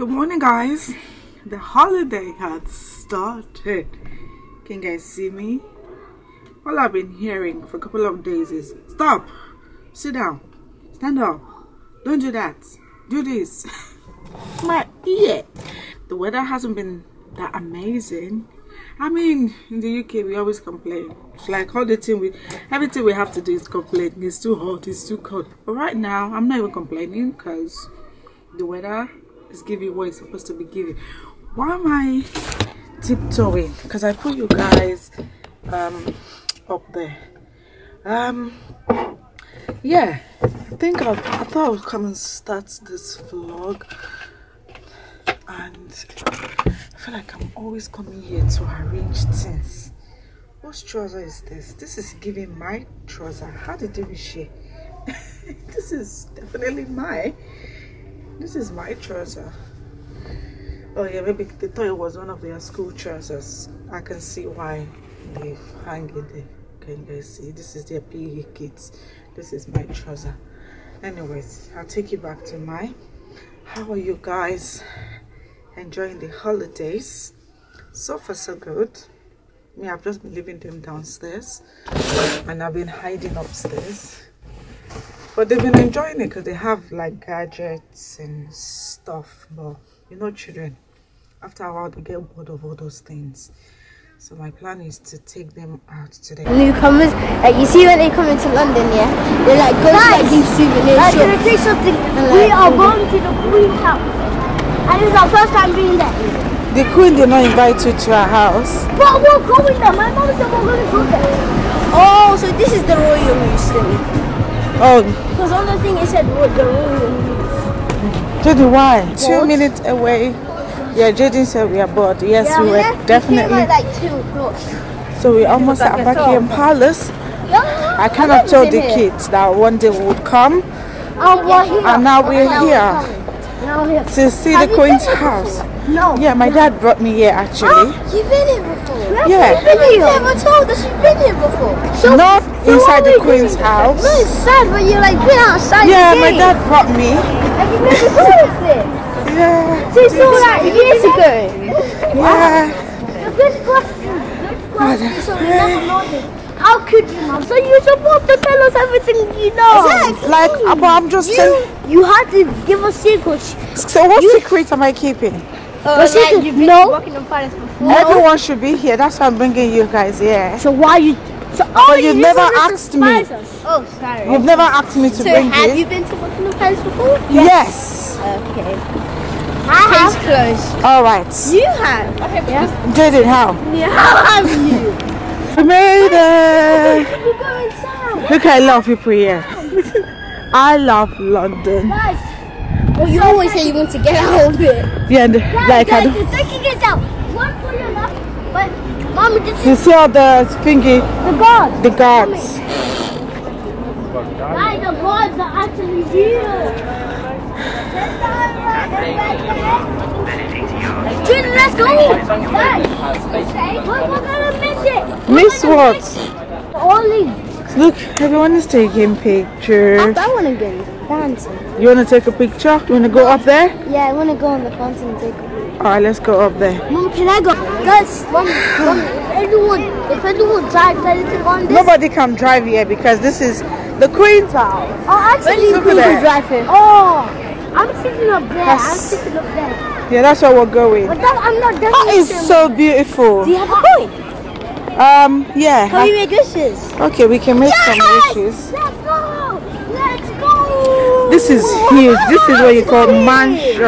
Good morning, guys. The holiday has started. Can you guys see me? All I've been hearing for a couple of days is stop, sit down, stand up, don't do that, do this. My ear. The weather hasn't been that amazing. I mean, in the UK, we always complain. It's like all the thing we, everything we have to do is complain. It's too hot, it's too cold. But right now, I'm not even complaining because the weather is giving what it's supposed to be giving. Why am I tiptoeing? Because I put you guys um, up there. Um, yeah, I think I, I thought I would come and start this vlog and I feel like I'm always coming here to arrange things. Whose trouser is this? This is giving my trouser. How did they share? this is definitely my. This is my trouser. Oh yeah, maybe they thought it was one of their school trousers. I can see why they hang it there. Can you guys see? This is their PE kits. This is my trouser. Anyways, I'll take you back to my. How are you guys? enjoying the holidays so far so good me i've just been leaving them downstairs and i've been hiding upstairs but they've been enjoying it because they have like gadgets and stuff but you know children after a while they get bored of all those things so my plan is to take them out today. Newcomers, like you see when they come into London, yeah, they like go to like these souvenir shops. Can I tell you something? we are going to the Queen's house. And it's our first time being there. The queen did not invite you to her house. But we're going there. My mom said we're going to go there. Oh, so this is the royal mystery. Oh. Because on the thing it said what the royal Judy, why? What? Two minutes away. Yeah, Jayden said we are bored. Yes, yeah, we, we were definitely. like two o'clock. So we're almost at Buckingham Palace. Yeah, I kind of told the kids that one day we would come. Well, and now we're here to see the Queen's house. No. Yeah, my dad brought me here actually. Ah, you've been here before? Yeah. You've been here. never told us you've been here before. So Not inside the Queen's house. No, it's sad, but you're like been outside. Yeah, my dad brought me. And you never told us this. Yeah. So you saw that years ago. Yeah. The good question. Good question. So we eh. never know this. How could you, mom? So you're supposed to tell us everything you know. Exactly. Like, but I'm just you, saying. You had to give us secrets. So what you, secret am I keeping? Uh, what like you've been no. working on Paris before. Everyone should be here. That's why I'm bringing you guys here. So why you? So, oh, but you've never asked me. Us. Oh, sorry. You've never asked me to so bring have you. you been to Buckingham Palace before? Yes. yes. Okay. I have. closed. All right. You have. Okay. Yeah. Did it? How? Yeah. How have you? We made it! Look at a lot of people here. I love London. Well, you always say you want to get out of it. Yeah, and, like guys, I do. Take out. One for your left, but mommy, this You see all the thingy? The guards. The guards. Guys, the guards are actually here. Let's go! Guys, we're, gonna miss it! We're miss what? Only. Look, everyone is taking pictures. I, I want to go in the fountain. You want to take a picture? You want to go up there? Yeah, I want to go on the fountain and take a picture. Alright, let's go up there. Mom, can I go? Guys, Mom, Mom if anyone, if anyone drives anything on this... Nobody can drive here because this is the Queen's house. Oh, actually, you can drive here. Oh! I'm sitting up there. That's, I'm sitting up there. Yeah, that's where we're going. But that, I'm not done. That is so beautiful. Do you have a coin? Um, yeah. Can we make wishes? Okay, we can make yes! some wishes. Let's go! Let's go! This is huge. This is what you call mansion.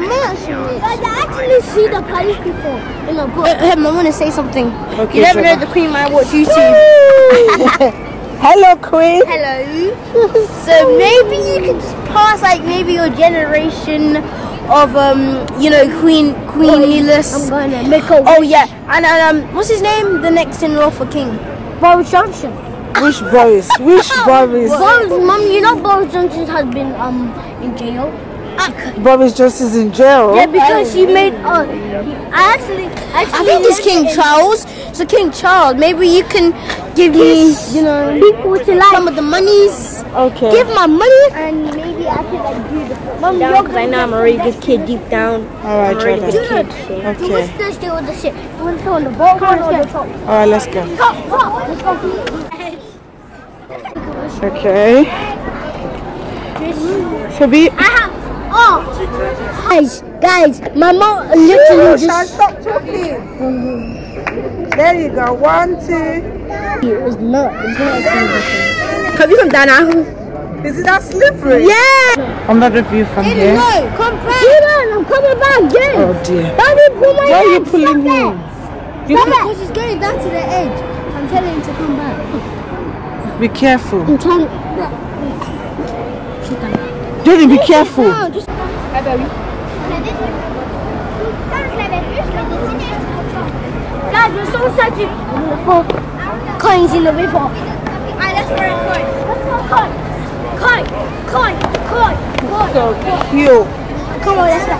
Mansion. I actually see the palace before in a book. Hey, I want to say something. Okay, you never know the queen might watch YouTube. Hello, Queen. Hello. so maybe you could just pass, like, maybe your generation of, um, you know, Queen Queen oh, I'm gonna make a Oh yeah, and, and um, what's his name? The next in-law for King, Boris Johnson. Which Boris? Which Boris? Boris, mom, you know Boris Johnson has been um in jail. Boris Johnson's in jail. Yeah, because he made. Uh, I actually, actually, I think it's King Charles. So King Charles, maybe you can give me, you know, people to like some of the monies Okay. Give my money and maybe I can like do the Mom, Because I know I'm a really good kid deep down. All right, I'm a really Jordan. good kid. so- What's Okay. this deal with the shit? You want to throw on the ball or the top? All right, let's go. Top, top. Let's go. Okay. So be. I have. Oh, guys, guys, my mom literally just. stop talking. There you go. One, two. It's not. It's not. Come you from Dana? Is it that slippery? Yeah. Another view from here. No, come back. Dylan, I'm coming back. Dylan. Oh dear. Daddy, pull my Why are you pulling Stop him? it. You Stop it. Because he's going down to the edge. I'm telling him to come back. Be careful. I'm trying. Jordan, be careful. No, just. Guys, there's so searching for coins in the river. Alright, let's throw a coin. Let's throw a coin. Coin, coin, coin, coin. So cute. Come on, let's go.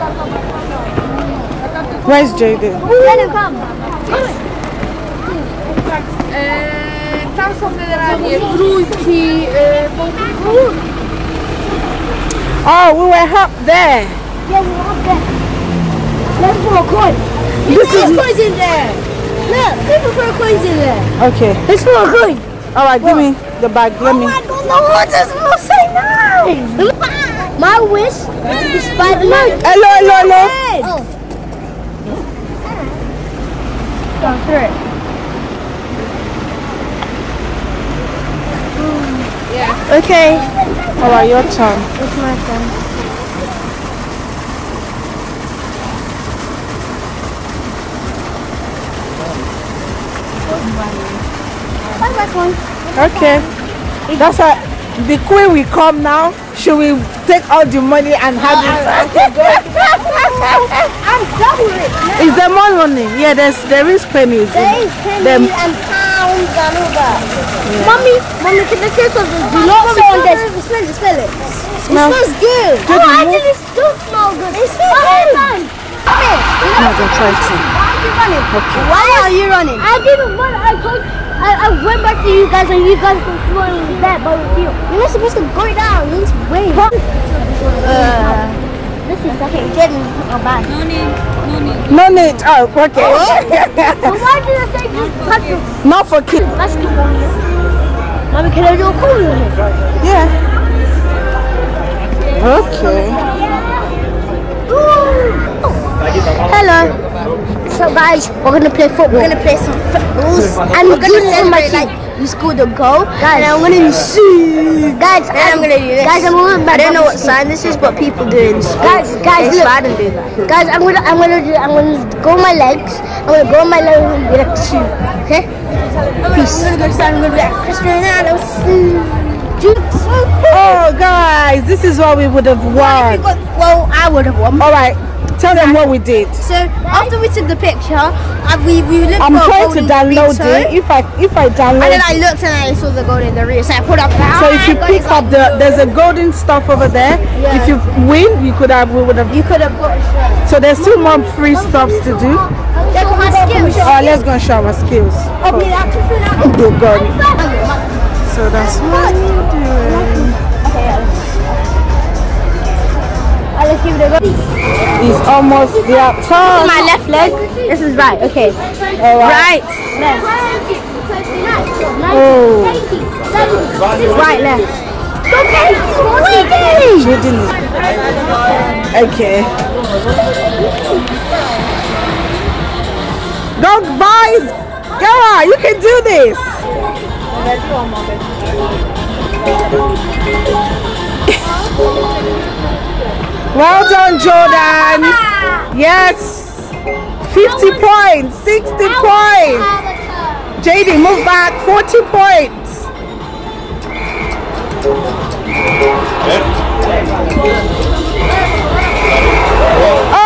Where's Jayden? Let him come. Come on. Tam są generalnie trójki, y, Oh, we were up there. Yeah, we were up there. Let's throw a coin. This There's is coins in there. Look, people throw coins in there. okay. Let's throw a coin. All right, give me the bag. Let oh me. Oh my god, the water's so so nice. My wish is to be Spider-Man. Hello, hello, hello. Oh. Go through it. Okay. All right, your turn. It's my turn. Bye bye coin. Okay. That's a, the queen will come now. She will take all the money and have it. Oh, I'm double it. Is there more money? Yeah, there's there is pennies. There is pennies and and all that. Mommy, mommy, can I say something? Do not smell this. Smell it, smell it. Smell- It smells good. Good, oh, actually, it does smell good. It smells good. Man. Come here. I'm gonna try to. Why are you running? Why are you running? I didn't run. I told. I, I went back to you guys and you guys were throwing that but with you. You're not supposed to go down. You need to wait. Uh, this is okay. Getting a bag. No need. No need. Oh, okay. Oh, but why did I say just touch it? Not for kids. Let's do one. Mommy, can I do a cool with it? Yeah. Okay. Hello. So guys, we're gonna play football. We're gonna play some footballs. And we're gonna celebrate like we scored a goal. Guys, and I'm gonna see. Guys, and I'm gonna do this. Guys, I'm gonna. I don't know what sign this is, but people do it in school. Guys, guys, look. Do that. Guys, I'm gonna, I'm gonna, do, I'm gonna go on my legs. I'm gonna go on my legs and be like two. Okay? Peace. I'm gonna go stand. I'm gonna be like Cristiano Ronaldo. Oh, guys, this is what we would have won. Well, I would have won. All right, tell them what we did. So after we took the picture, uh, we we looked I'm for trying to download burrito, it. If I if I download. And then I looked and I saw the golden Dorito, so I put up. so if you pick up the there's a golden stuff over there. Yeah. If you win, you could have we would have. you could have got. So there's still more free stuffs to do. Look at my skills. Oh, let's go and show our skills. Oh. Oh, God. So that's what we're doing. Let's give it a go. It's almost their turn. My left leg. This is right. Okay. All right. Right. Left. Oh. Right. Left. Okay. Jayden is- Okay. Go, boys! Go on, you can do this! Well done, Jordan! Yes! 50 points, 60 points! JD, move back, 40 points! Oh,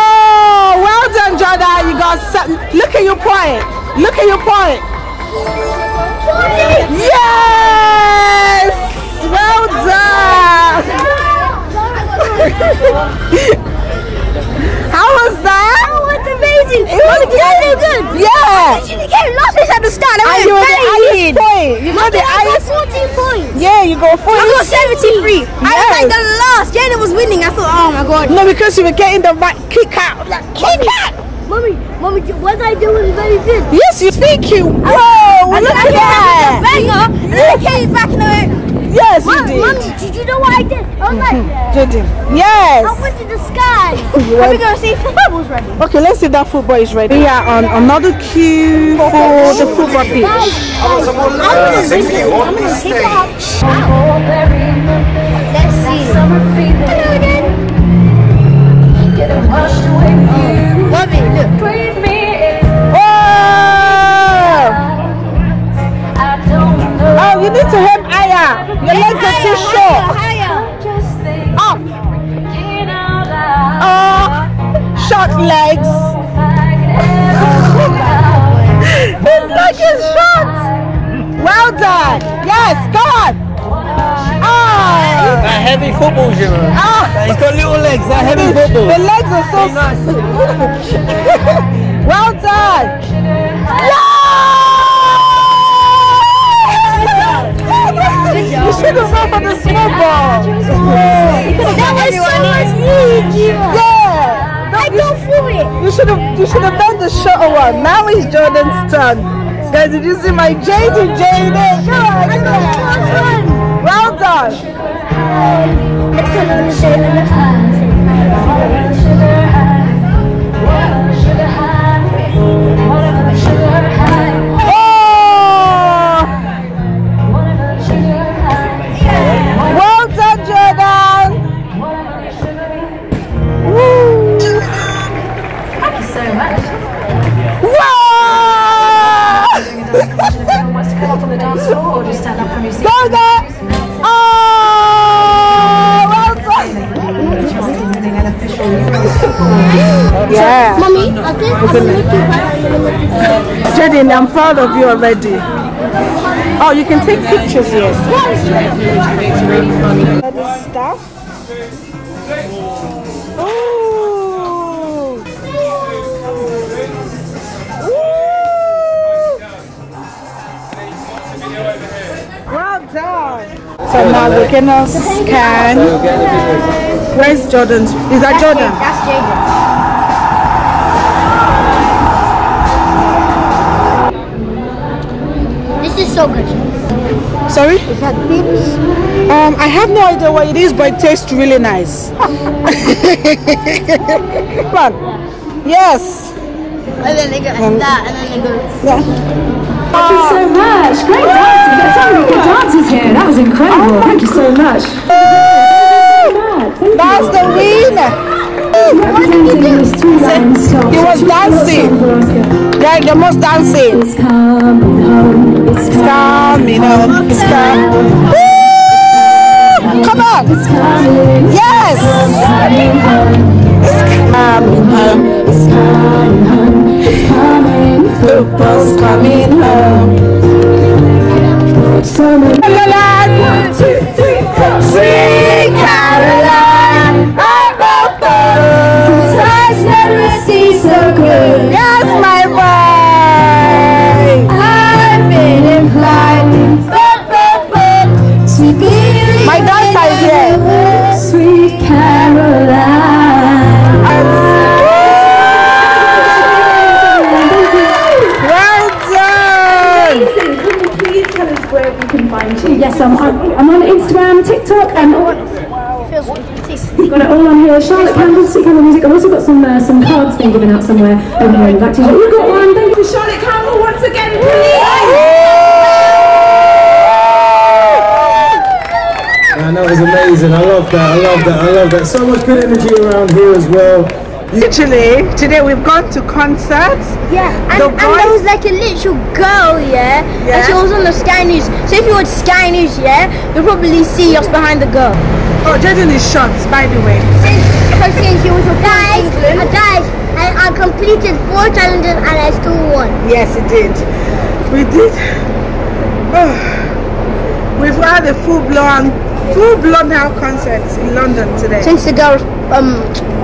Got the I got highest. 14 points. Yeah, you got four. I got 73. I was like the last. Jayden was winning. I thought, oh my god. No, because you were getting the right kick out. Like, kick out. Mommy, mommy, what I do was very good. Yes, you speak you. Whoa, I look I at that. banger, and then I came back and I went, Yes, you did. Mommy, did you know what I did? I was like, mm-hmm. Jordan. Yes. I went to the sky. You Are we going to see if the bubble's ready? Okay, let's see if that football is ready. We are on another queue for the football pitch. Let's He's got little legs, that heavy The football. legs are so nice. well done. Yeah! You should have gone for the small ball. That was so much easier. Yeah. I go for it. You should have you should have done the shorter one. Now it's Jordan's turn. Guys, did you see my Jayden Jayden? Come on, come on. the first one. Well done. Next time I'm Jayden, I'm proud of you already. Oh, you can take pictures here. Other stuff. Ooh. Well done. So now we're gonna scan. Where's Jordan's? Is that Jordan? That's Jayden. So good. Sorry? Is that beans? Um, I have no idea what it is, but it tastes really nice. Come on. Yes. And then they go like that, and then they go. Yeah. Thank you so much. Great dancing. There's so many good dancers here. That was incredible. Thank you so much. That's the winner. Representing those three lions. He was dancing. Yeah, the most dancing. It's coming home. It's coming. Woo! Come on. Yes. It's coming home. It's coming home. It's coming. Football's coming home. Yes, I'm, I'm, I'm on Instagram, TikTok, and all, we've got it all on here. Charlotte Campbell, City Campbell Music. I've also got some uh, some cards being given out somewhere over here in the back. to you. We've got one. Thank you, Charlotte Campbell, once again, please. Man, that was amazing. I love that. I love that. I love that. So much good energy around here as well. Literally, today we've gone to concerts. Yeah, and, The and there was like a little girl, yeah, Yeah. and she was on the Sky News. So if you watch Sky News, yeah, you'll probably see us behind the girl. Oh, Jordan is short, by the way. Since, so since she was guys, uh, guys, I, I completed four challenges and I still won. Yes, it did. We did. Oh, we've had a full blown, full blown out concert in London today. Since the girl um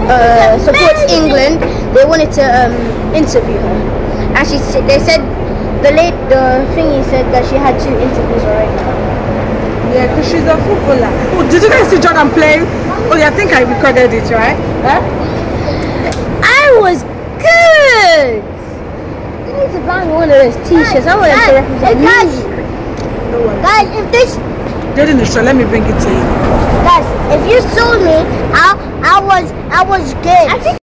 uh, supports England, they wanted to um interview her, and she said they said the late the thingy said that she had two interviews already. Yeah, because she's a footballer. Oh, did you guys see Jordan play? Oh, yeah, I think I recorded it, right? Huh? I was good. I need to buy me one of those t-shirts. I want to represent guys. me. Guys, if this Jordan is sure. Let me bring it to you. guys, if you saw me, I I was I was good.